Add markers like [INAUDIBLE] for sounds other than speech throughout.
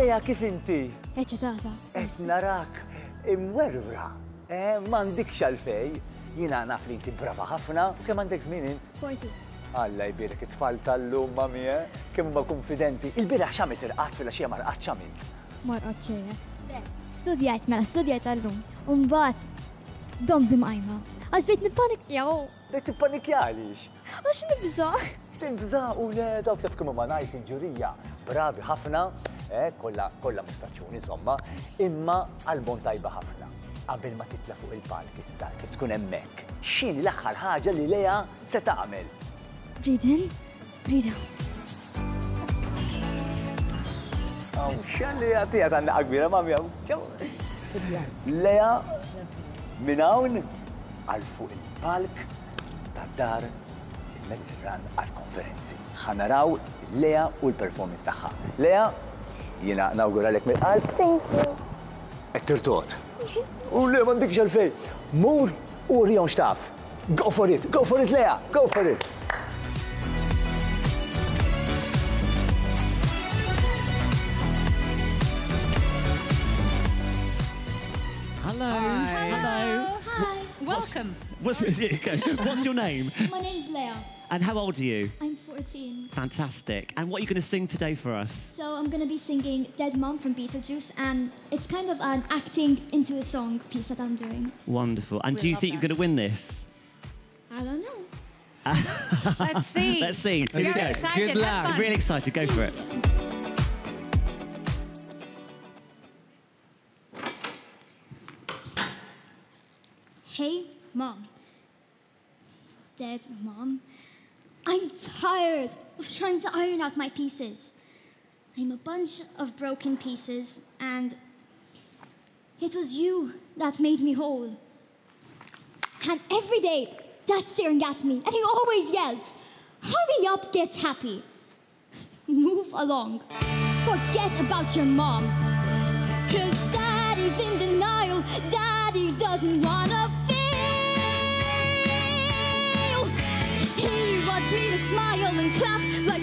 Leja kif inti? Eċċetata. Et narak imwerwra. Eh, mandik xalfej. Jina naf li inti brava ħafna, kemm għandek żmien int? 40. Alla jbirek it-tfal tal-lum mami, eh? Kemm huma konfidenti. Il-biraħ xamit irqat fil-axija marqat xamit. Marqat ċeja. Studjajt, mela, studjajt għallum. Umbat, dom dimajma. Għax bejt nipanik, jaw, Bek tippanikjalix. għax nibza. Tinbża u le dawk li tkunu ma najs inġurija. Bravi ħafna, eh, kolla, mustaċuni, insomma, imma album tajba ħafna. Qabel ma titla fuq il-palk issa, kif tkun hemmhekk. X'inhi l-aħħar ħaġa li leja se tagħmel? Breathe in, breathe out. Aw, xalli għatija tanna kbira mami għaw. Leja minn hawn għal fuq il-palk tad-dar il-Mediterran għal-konferenzi. ħanaraw Leja u l-performance tagħha. Leja, jiena nawguralek mill-qalb. Thank you. Et-tirtot. U le mandik xalfej. Mur u rjom xtaf. Go for it, go for it Leja, go for it. Welcome. What's, [LAUGHS] okay. What's your name? my name's Leah. And how old are you? I'm 14. Fantastic. And what are you going to sing today for us? So I'm gonna be singing Dead Mom from Beetlejuice, and it's kind of an acting into a song piece that I'm doing. Wonderful. And We do you love think you're going to win this? I don't know. [LAUGHS] Let's see. [LAUGHS] Let's see. Here we go. excited. Good Have luck. fun. Really excited. Go for it. Hey, Mom. Dead Mom. I'm tired of trying to iron out my pieces. I'm a bunch of broken pieces, and it was you that made me whole. And every day, Dad's staring at me, and he always yells, Hurry up, get happy. Move along. Forget about your mom.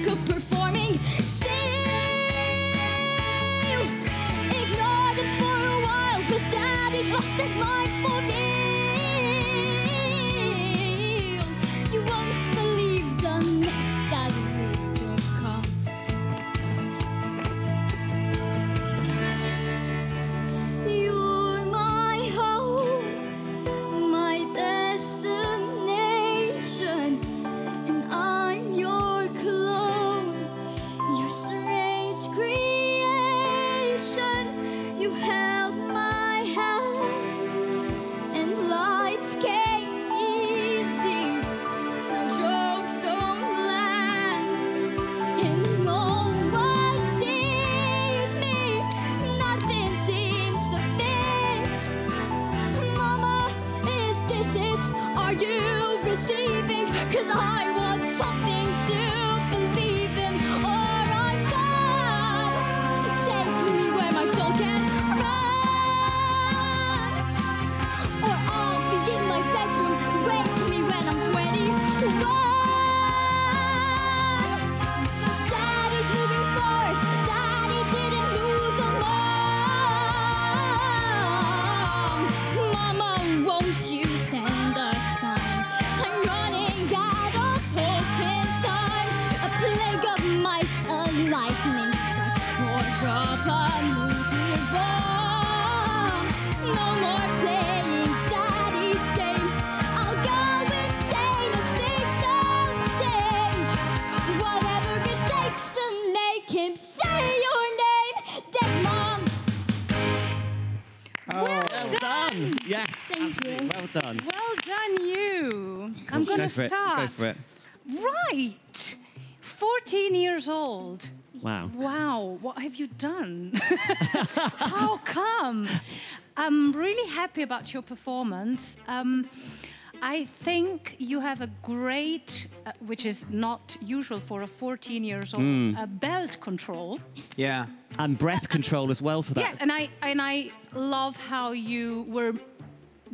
A performing seal. Ignored it for a while, but daddy's lost his mind for real. Cause I want something to believe in, or I'm done. Take me where my soul can run. Or I'll be in my bedroom, wake me when I'm 21. Daddy's moving Well done. Well done, you. I'm going to for it. start. Go for it. Right. 14 years old. Wow. Wow, what have you done? [LAUGHS] [LAUGHS] How come? I'm really happy about your performance. Um, I think you have a great, uh, which is not usual for a 14 years old, uh, belt control. Yeah. And breath control as well for that. Yes, and I and I love how you were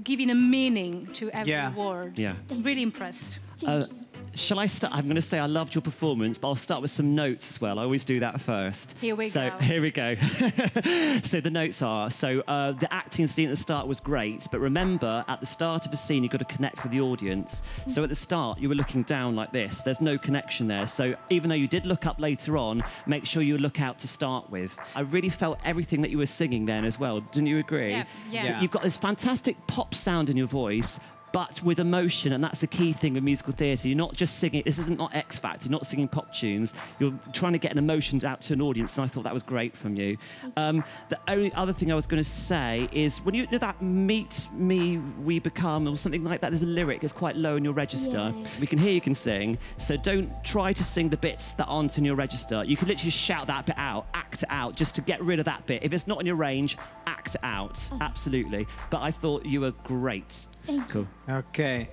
giving a meaning to every Yeah. word. Yeah. I'm really impressed. Thank Uh, you. Shall I start? I'm going to say I loved your performance, but I'll start with some notes as well. I always do that first. Here we so, go. [LAUGHS] Here we go. [LAUGHS] so the notes are: so uh, the acting scene at the start was great, but remember at the start of a scene you've got to connect with the audience. So at the start you were looking down like this. There's no connection there. So even though you did look up later on, make sure you look out to start with. I really felt everything that you were singing then as well. Didn't you agree? Yeah, yeah. Yeah. You've got this fantastic pop sound in your voice, but with emotion, and that's the key thing with musical theatre. You're not just singing. This isn't not X Factor. You're not singing pop tunes. You're trying to get an emotion out to an audience, and I thought that was great from you. Um, the only other thing I was going to say is when you know that "Meet Me, We Become" or something like that. There's a lyric that's quite low in your register. Yeah. We can hear you can sing, so don't try to sing the bits that aren't in your register. You can literally shout that bit out, act it out, just to get rid of that bit. If it's not in your range, act it out. Absolutely. But I thought you were great. Thank you. Okay,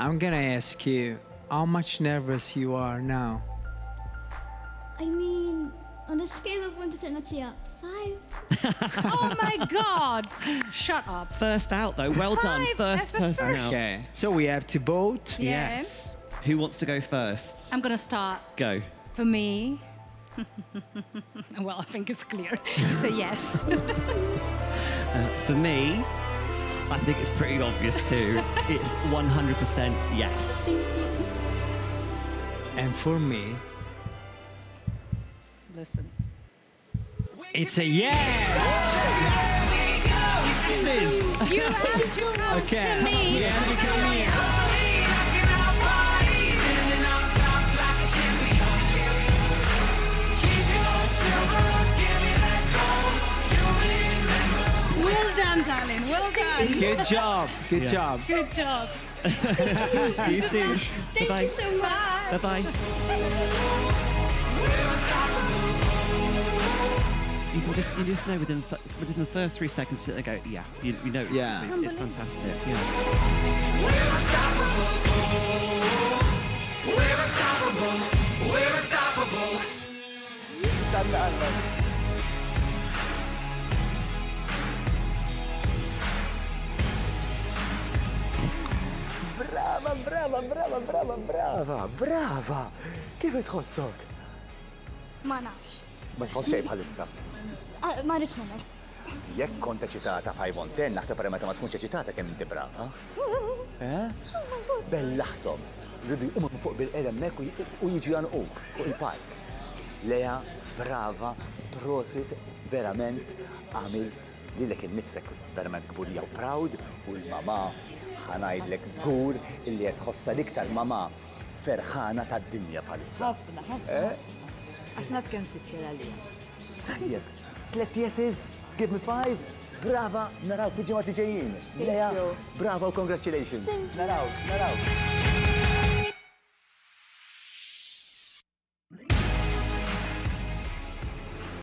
I'm gonna ask you how much nervous you are now. I mean, on a scale of 1 to 10, let's see, uh, 5? [LAUGHS] oh my God! Shut up. First out though. Well done. Five, First that's person first. out. Okay, so we have to vote. Yeah. Yes. Who wants to go first? I'm gonna start. Go. For me, [LAUGHS] well, I think it's clear. [LAUGHS] so a yes. For me, I think it's pretty obvious too. [LAUGHS] it's 100% yes. Thank you. And for me, Listen. it's a yes. You have to come Okay, to me. we have come here. Done. Well done. Good job. Good Yeah. job. Good job. See you soon. Thank Bye-bye. you so much. Bye bye. You can just you just know within f- within the first three seconds that they go yeah you, you know it's, Yeah. it's fantastic yeah. Tandaan mo. Brava, brava, brava, brava, brava, brava. Kif tħossok? Ma nafx. Ma tħoss xej bħalissa. Ah, Ma rridx nemmen. Jekk kont eċitata 5 on 10, naħseb para meta ma tkunx eċitata kemm inti brava. [LAUGHS] Eh? Bellaħtom. Rridu jqumma fuq bil-qedem mek u jiġu janquk fuq il-park. Leja, brava, prosit, verament għamilt li l nifsek verament kburija u proud u l-mama ħanajdlek żgur illi qed tħossa l-iktar mama ferħana tad-dinja bħalissa. ħafna, ħafna. Għax naf kemm tfisser għalija. Tajjeb, tlet yeses, give me five. Brava, naraw tiġi ma tiġejjin. Brava u congratulations. Naraw, naraw.